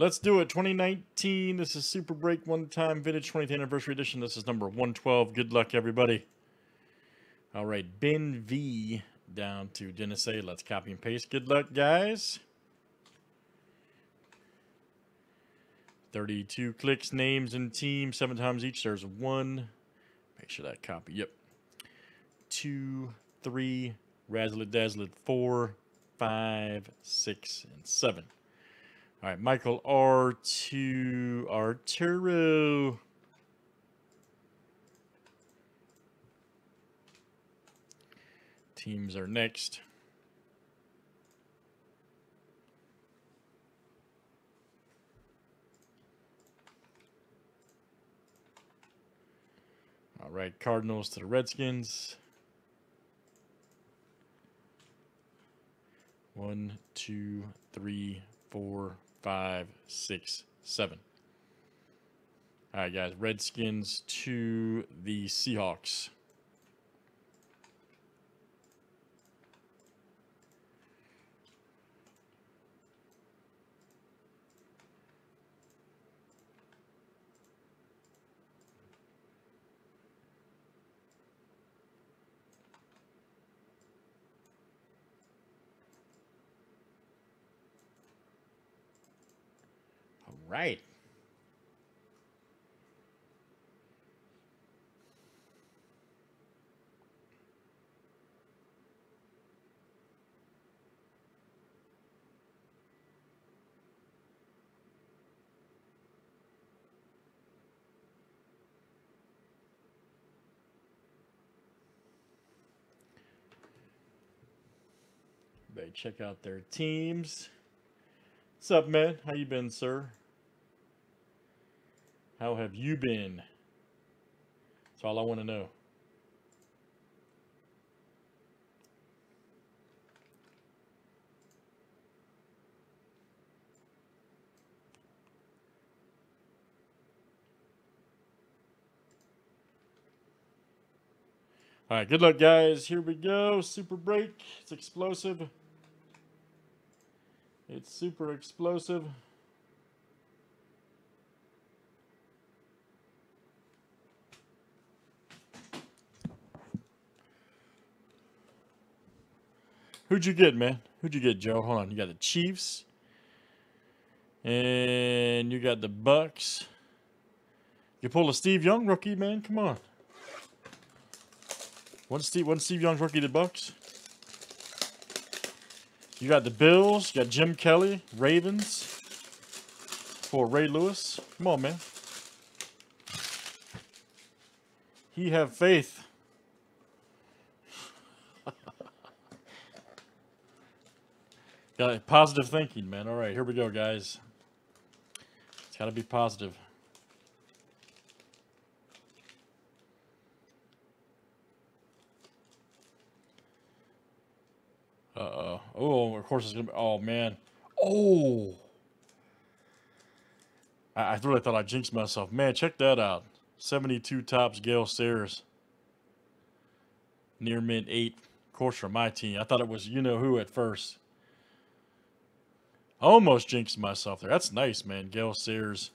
Let's do it. 2019. This is Super Break One Time Vintage 20th Anniversary Edition. This is number 112. Good luck, everybody. All right, Ben V down to Dennis A. Let's copy and paste. Good luck, guys. 32 clicks, names, and teams. Seven times each. There's one. Make sure that copy. Yep. Two, three, Razzle Dazzle, four, five, six, and seven. All right, Michael R2 Arturo. Teams are next. All right, Cardinals to the Redskins. One, two, three, four, five, six, seven. All right, guys. Redskins to the Seahawks. Right. They check out their teams. What's up, man? How you been, sir? How have you been? That's all I want to know. All right, good luck, guys. Here we go. Super break. It's explosive. It's super explosive. Who'd you get, man? Who'd you get, Joe? Hold on. You got the Chiefs. And you got the Bucks. You pull a Steve Young rookie, man. Come on. One Steve, one Steve Young rookie, the Bucks. You got the Bills. You got Jim Kelly, Ravens. For Ray Lewis. Come on, man. He have faith. Got positive thinking, man. All right, here we go, guys. It's got to be positive. Uh-oh. Oh, of course it's going to be... Oh, man. Oh! I, I really thought I jinxed myself. Man, check that out. 72 Topps Gale Sayers. Near mint 8. Of course, for my team. I thought it was you-know-who at first. Almost jinxed myself there. That's nice, man. Gale Sayers.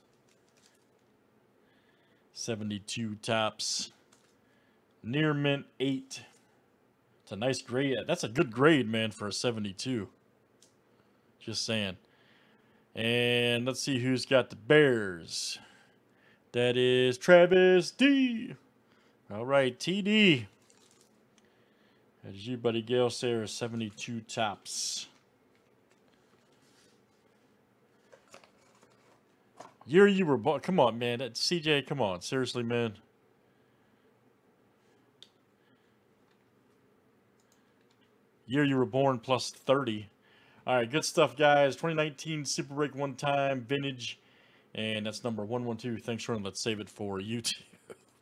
72 Topps. Near mint 8. It's a nice grade. That's a good grade, man, for a 72. Just saying. And let's see who's got the Bears. That is Travis D. All right, TD. That's you, buddy. Gale Sayers, 72 Topps. Year you were born. Come on, man. CJ, come on. Seriously, man. Year you were born plus 30. All right, good stuff, guys. 2019 Super Break one time vintage. And that's number 112. Thanks, Ron. Let's save it for YouTube.